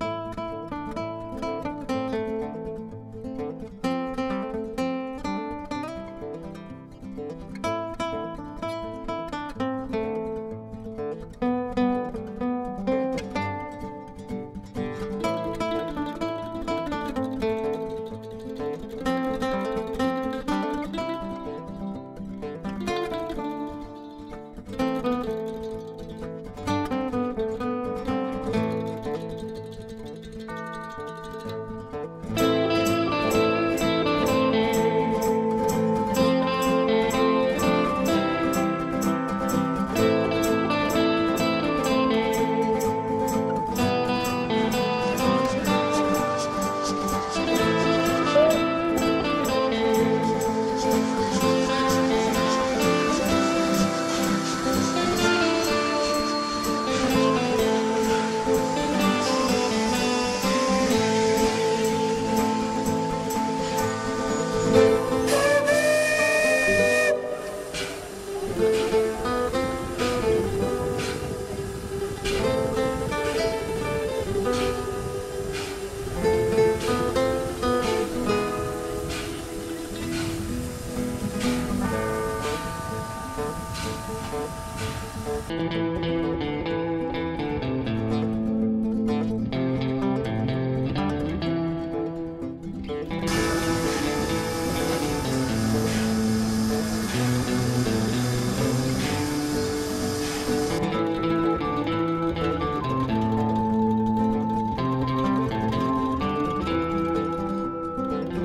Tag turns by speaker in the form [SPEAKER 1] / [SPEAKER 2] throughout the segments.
[SPEAKER 1] Música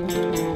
[SPEAKER 1] Thank you.